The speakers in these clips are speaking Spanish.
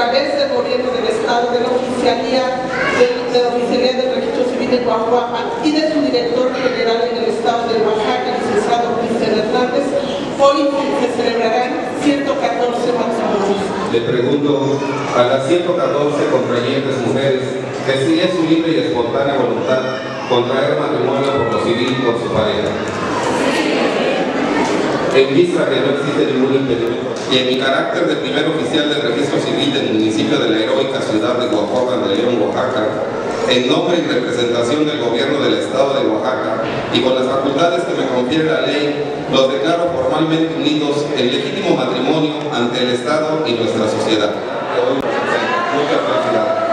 través del gobierno del Estado, de la Oficialía, de, la Oficialía del Registro Civil de Coahuila y de su director general en el Estado de Oaxaca, licenciado Cristian Hernández, hoy se celebrarán 114 matrimonios. Le pregunto a las 114 contrayentes mujeres que si es su libre y espontánea voluntad contraer matrimonio por lo civil con su pareja. En vista que no existe ningún impedimento y en mi carácter de primer oficial del registro civil del municipio de la heroica ciudad de Oaxaca de León, Oaxaca, en nombre y representación del gobierno del estado de Oaxaca y con las facultades que me confiere la ley, los declaro formalmente unidos en legítimo matrimonio ante el estado y nuestra sociedad. Muchas felicidades.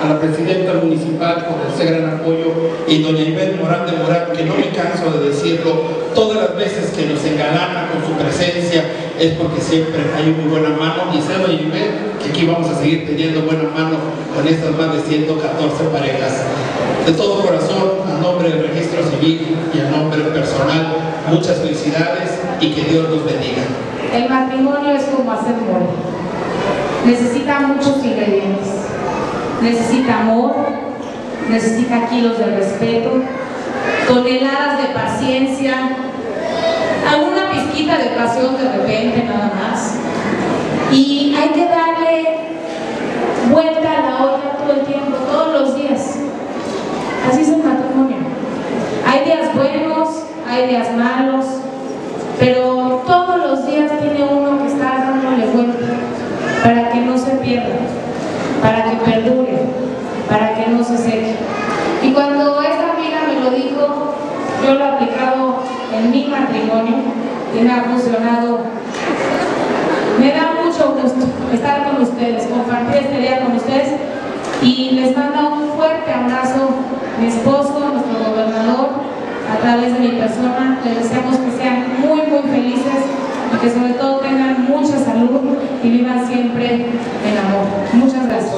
A la presidenta municipal por ese gran apoyo y doña Ivette Morán de Morán, que no me canso de decirlo, todas las veces que nos engalana con su presencia es porque siempre hay muy buena mano y sé doña Ivette que aquí vamos a seguir teniendo buena mano con estas más de 114 parejas. De todo corazón, a nombre del registro civil y a nombre personal, muchas felicidades y que Dios los bendiga. El matrimonio es como hacer mole. Necesita muchos ingredientes necesita amor, necesita kilos de respeto, toneladas de paciencia, alguna pizquita de pasión de repente nada más. Y hay que darle vuelta a la olla todo el tiempo, todos los días. Así es el matrimonio. Hay días buenos, hay días malos, pero todos los días tiene uno que está dándole vuelta para que no se pierda para que perdure, para que no se seque. Y cuando esta amiga me lo dijo, yo lo he aplicado en mi matrimonio y me ha funcionado. Me da mucho gusto estar con ustedes, compartir este día con ustedes y les manda un fuerte abrazo mi esposo, nuestro gobernador, a través de mi persona. Les deseamos que sean muy, muy felices y que sobre mucha salud y vivan siempre en amor. Muchas gracias.